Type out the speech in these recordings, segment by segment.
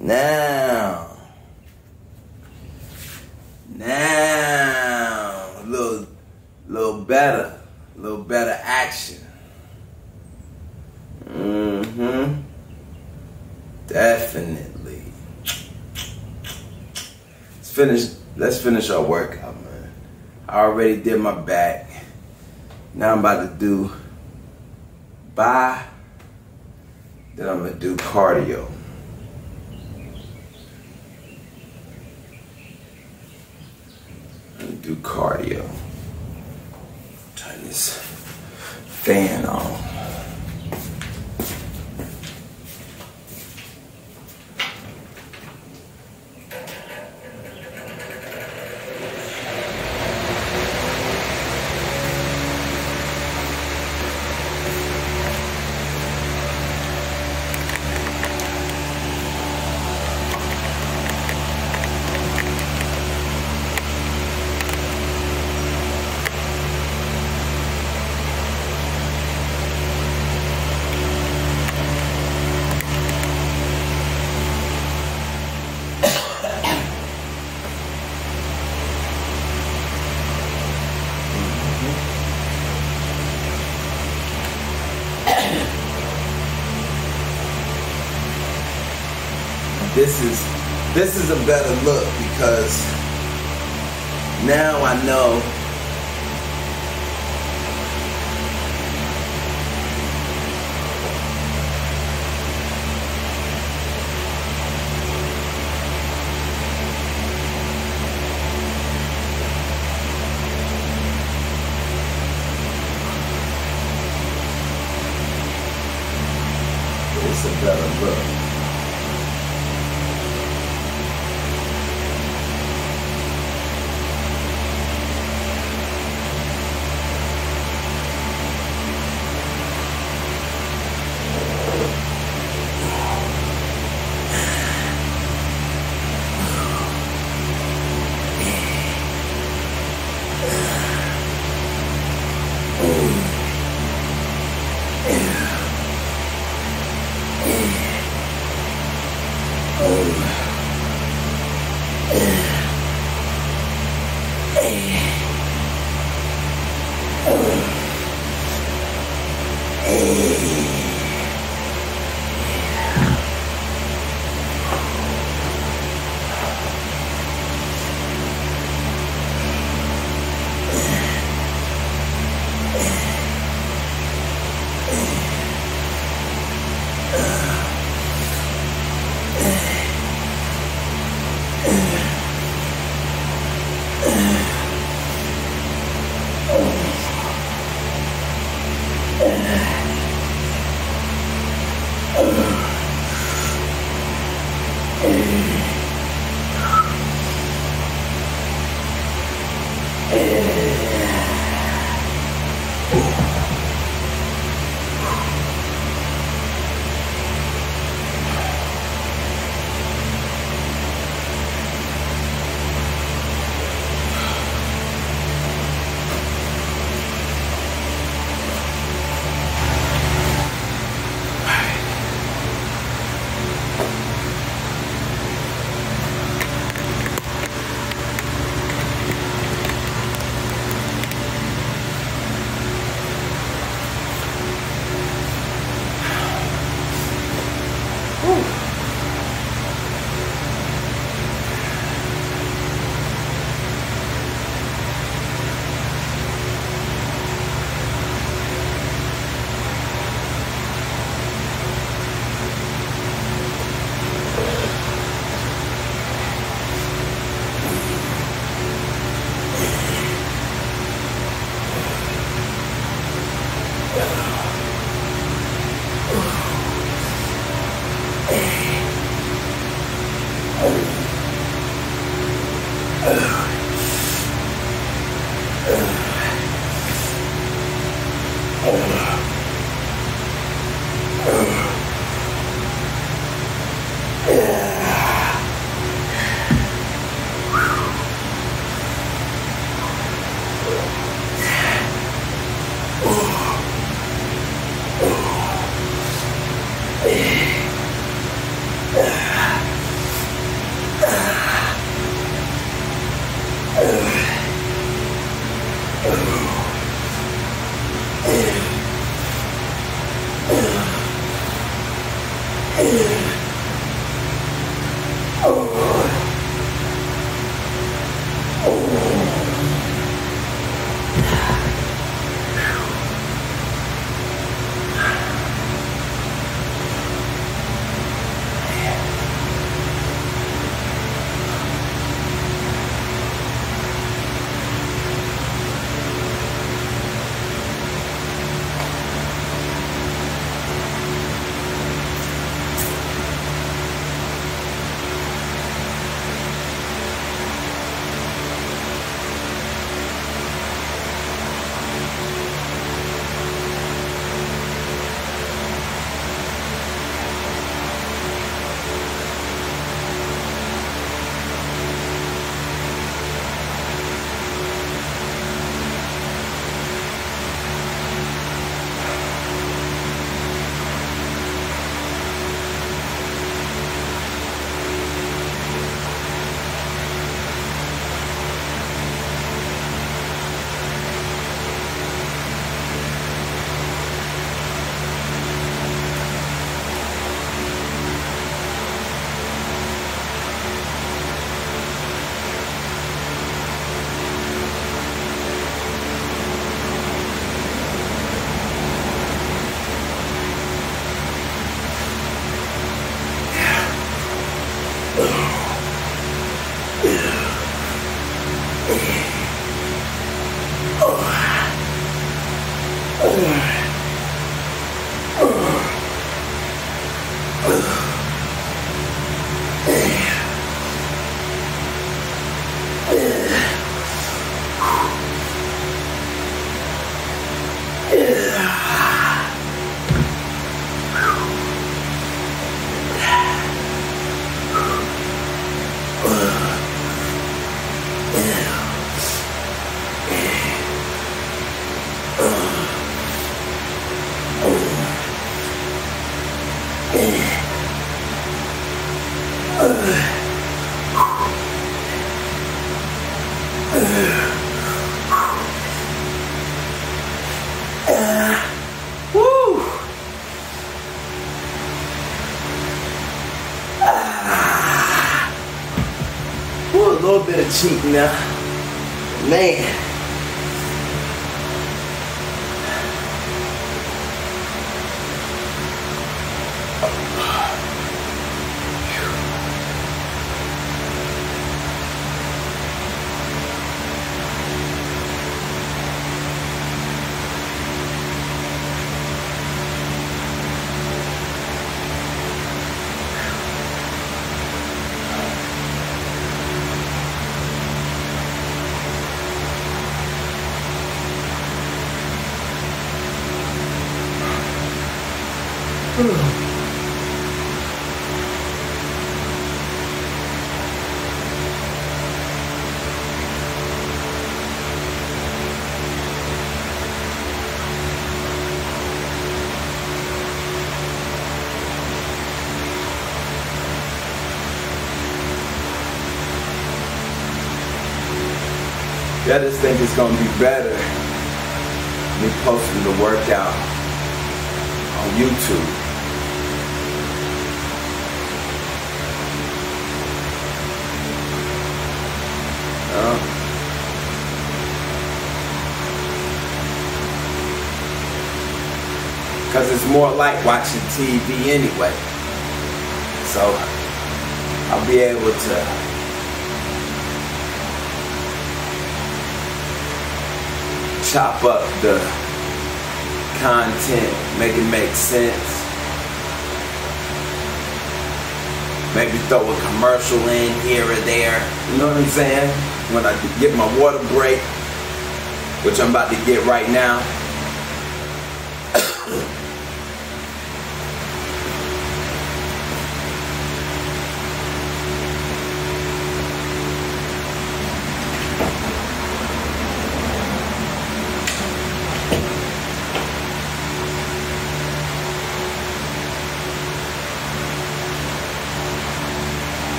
Now, now, a little, little better, a little better action. Mm-hmm. Definitely. Let's finish. Let's finish our workout, man. I already did my back. Now I'm about to do bi. Then I'm gonna do cardio. I'm gonna do cardio. Turn this fan on. This is this is a better look because now I know Oh. Now. I just think it's gonna be better me posting the workout on YouTube. Because it's more like watching TV anyway. So I'll be able to chop up the content, make it make sense. Maybe throw a commercial in here or there. You know what I'm saying? When I get my water break, which I'm about to get right now.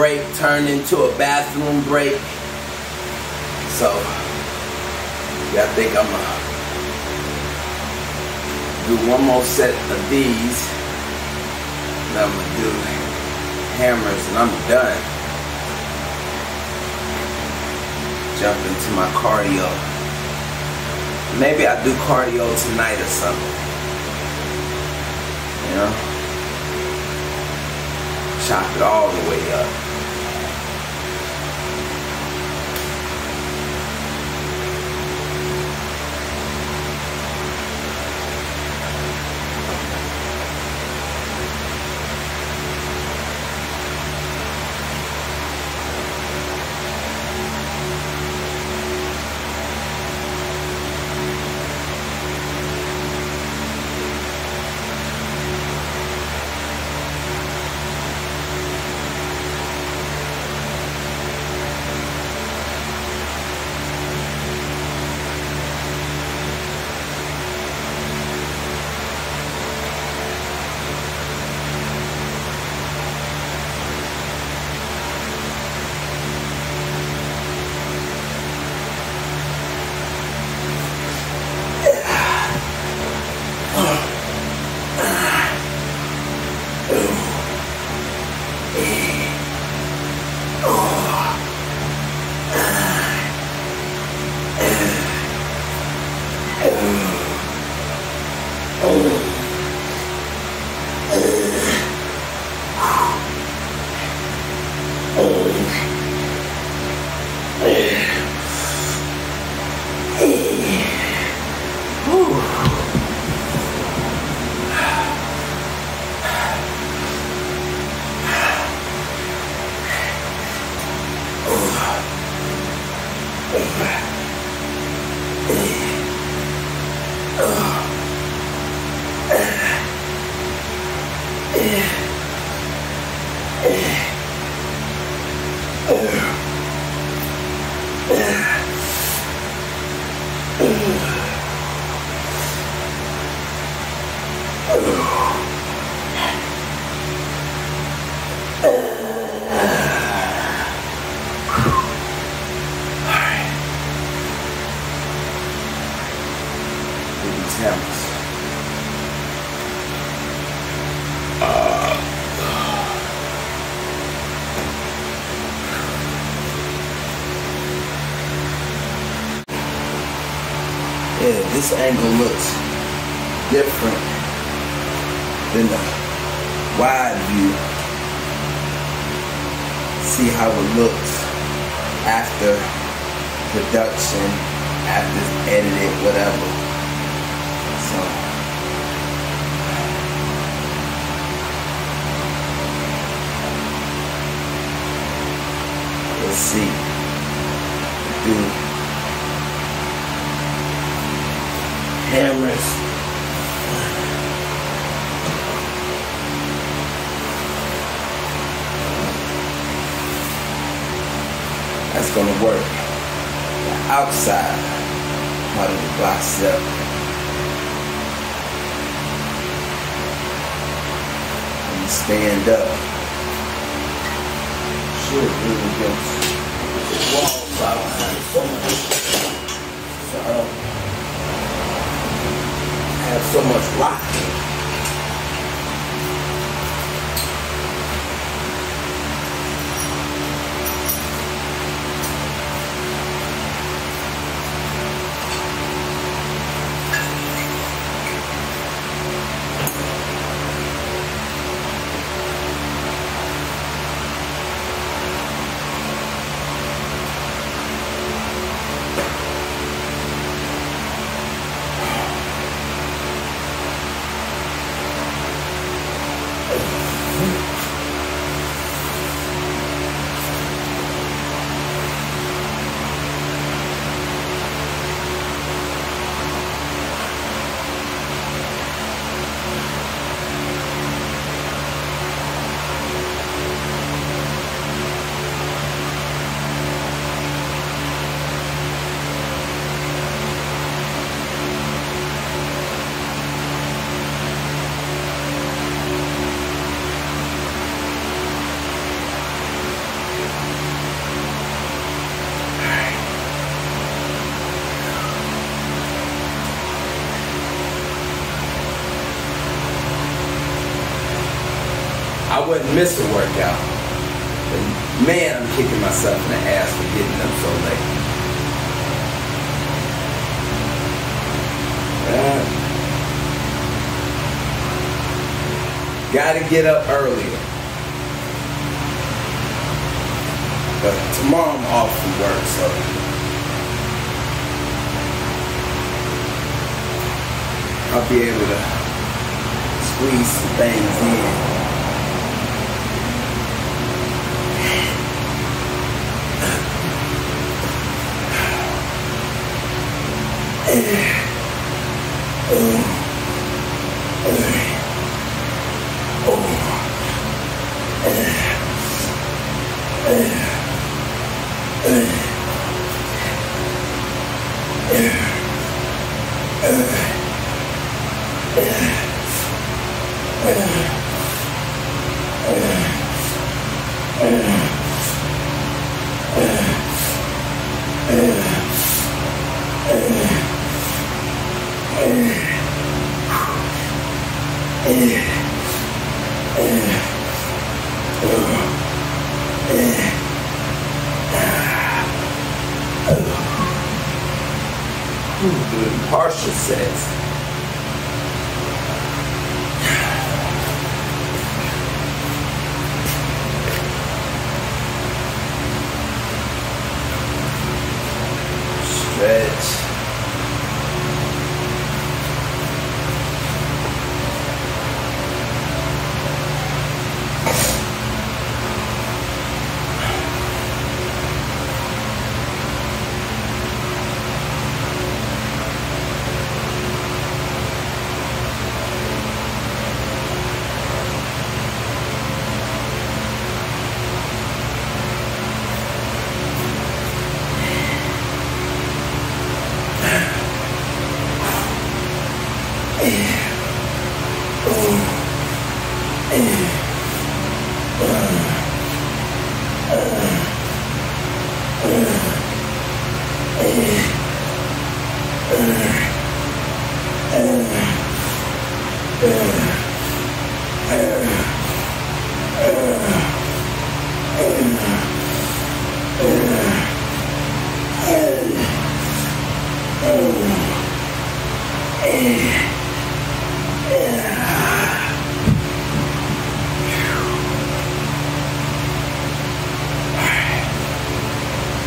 Break turned into a bathroom break. So, yeah, I think I'm gonna do one more set of these. Then I'm gonna do hammers and I'm done. Jump into my cardio. Maybe I do cardio tonight or something. You know? Chop it all the way up. Angle looks different than the wide view. See how it looks after production, after it's edited, whatever. So let's see. Do That's gonna work. The outside part of the bicep. up. you stand up, should really against the so much. So have so much rock. I wouldn't miss a workout. But man, I'm kicking myself in the ass for getting up so late. Uh, gotta get up earlier. But tomorrow I'm off from work, so I'll be able to squeeze some things in. Oh. Partial sets. Stretch.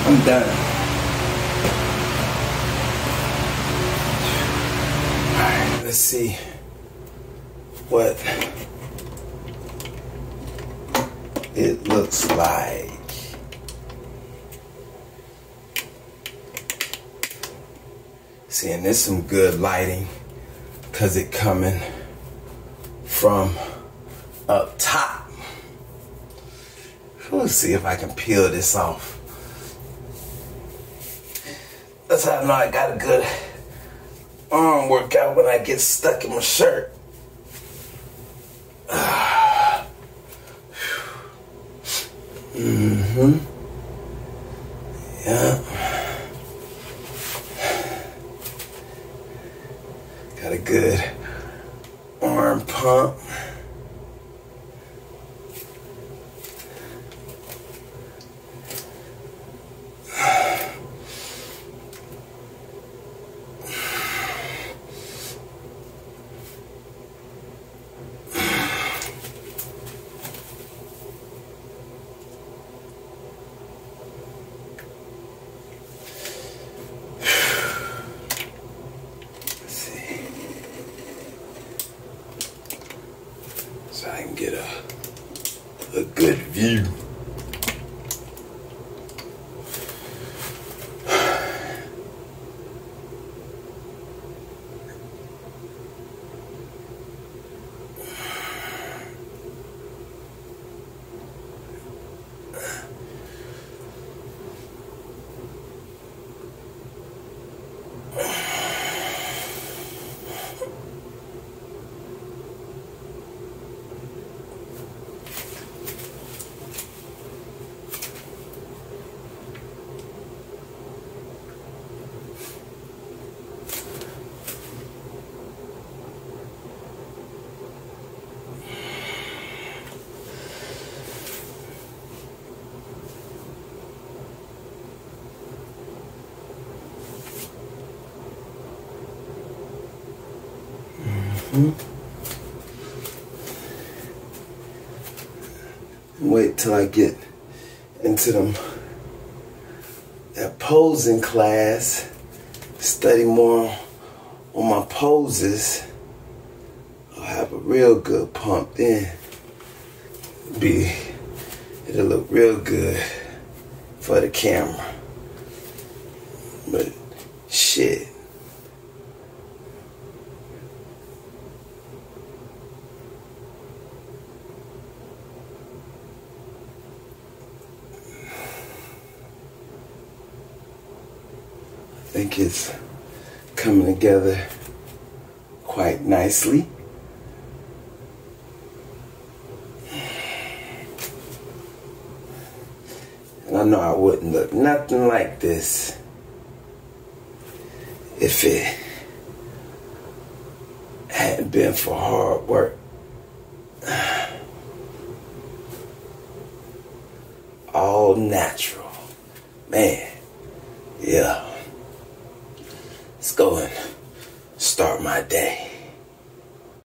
I'm done. Alright, let's see what it looks like. Seeing this some good lighting because it coming from up top. Let's see if I can peel this off. That's how I know I got a good arm workout when I get stuck in my shirt. Mm-hmm. Yeah. Got a good arm pump. Let's see. So I can get a a good Hmm? Wait till I get into them that posing class, study more on my poses. I'll have a real good pump then. Be it'll look real good for the camera. But shit. I think it's coming together quite nicely. And I know I wouldn't look nothing like this if it hadn't been for hard work. All natural. Man,